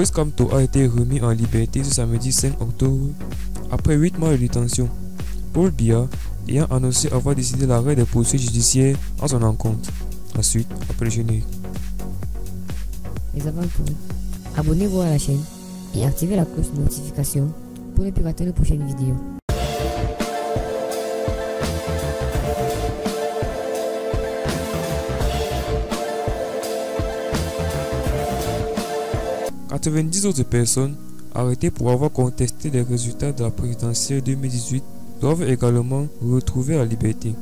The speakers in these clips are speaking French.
Maurice Kamto a été remis en liberté ce samedi 5 octobre après 8 mois de détention. Paul Biya ayant annoncé avoir décidé l'arrêt des poursuites judiciaires en son encontre. Ensuite, après le générique. Mais avant abonnez-vous à la chaîne et activez la cloche de notification pour ne plus rater les prochaines vidéos. 90 autres personnes arrêtées pour avoir contesté les résultats de la présidentielle 2018 doivent également retrouver la liberté.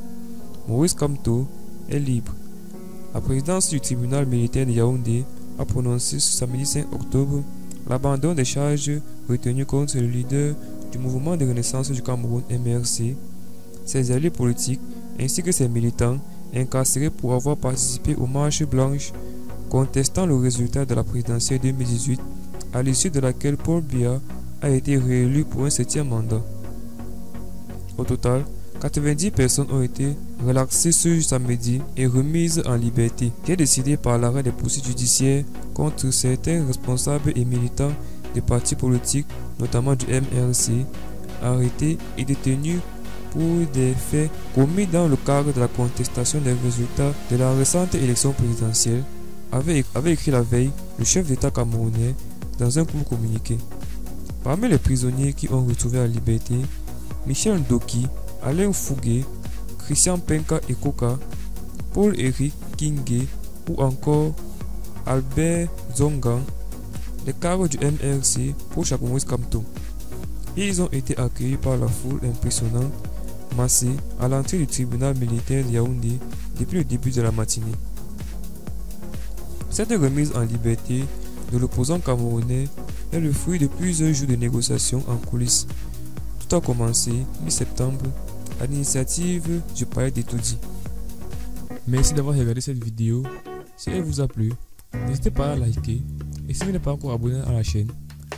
Maurice Kamto est libre. La présidence du tribunal militaire de Yaoundé a prononcé ce samedi 5 octobre l'abandon des charges retenues contre le leader du mouvement de renaissance du Cameroun MRC, ses alliés politiques ainsi que ses militants incarcérés pour avoir participé aux marches blanches contestant le résultat de la présidentielle 2018 à l'issue de laquelle Paul Biya a été réélu pour un septième mandat. Au total, 90 personnes ont été relaxées ce samedi et remises en liberté, qui est décidé par l'arrêt des poursuites judiciaires contre certains responsables et militants des partis politiques, notamment du MRC, arrêtés et détenus pour des faits commis dans le cadre de la contestation des résultats de la récente élection présidentielle avait, écrit la veille le chef d'État camerounais dans un communiqué. Parmi les prisonniers qui ont retrouvé la liberté, Michel Doki, Alain Fouguet, Christian Penka et Koka, Paul-Éric Kingé ou encore Albert Zongan, les cadres du MRC pour Chakomouis Kamto. Ils ont été accueillis par la foule impressionnante massée à l'entrée du tribunal militaire de Yaoundé depuis le début de la matinée. Cette remise en liberté de l'opposant camerounais est le fruit de plusieurs jours de négociations en coulisses. Tout a commencé mi-septembre à l'initiative du palais d'Etoudi. Merci d'avoir regardé cette vidéo. Si elle vous a plu, n'hésitez pas à liker et si vous n'êtes pas encore abonné à la chaîne,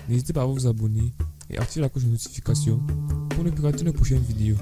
n'hésitez pas à vous abonner et activer la cloche de notification pour ne plus rater nos prochaines vidéos.